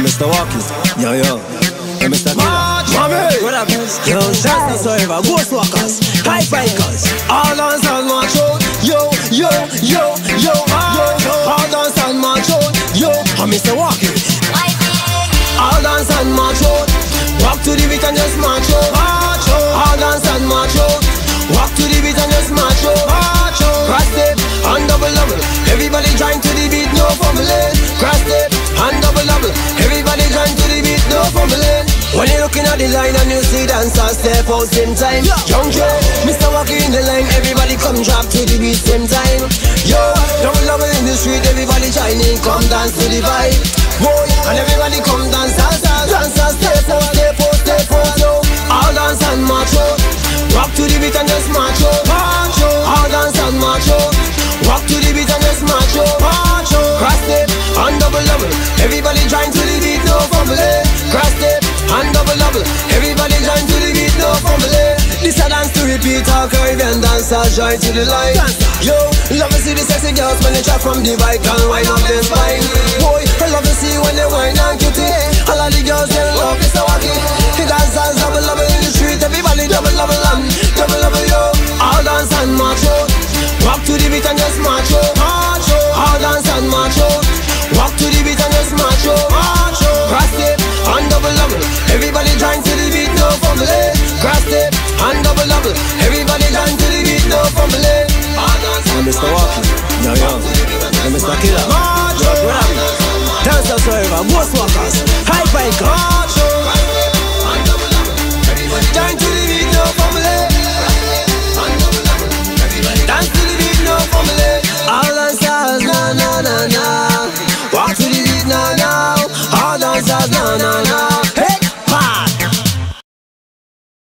Hey, Mr. Walkie. Yo, yo. Hey, Mr. Killer. Mami! What up? Yo, shots are forever. Ghost walkers. High bikers. All dance and march out. Yo, yo, yo, yo, yo. All dance and march out. Yo, I'm Mr. Walkie. all dance and march out. Walk to the beat and just march out. When you're looking at the line and you see dancers step out same time. Young Dre, Mr. Walkie in the line, everybody come drop to the beat same time. Yo, double double in the street, everybody joining, come dance to the vibe. Boy, and everybody come dance, dance, dance, dance, step out, step out, step out, yo. All dance and march out. Rock to the beat and just march out. Dancers join to the line. Yo, love to see the sexy girls when they drop from the bike and wind up their spine. Boy, Mr. out. Yo, yo. Hey, Mr. Killer. Yo, up? Dancers forever. Ghost walkers. High bikers.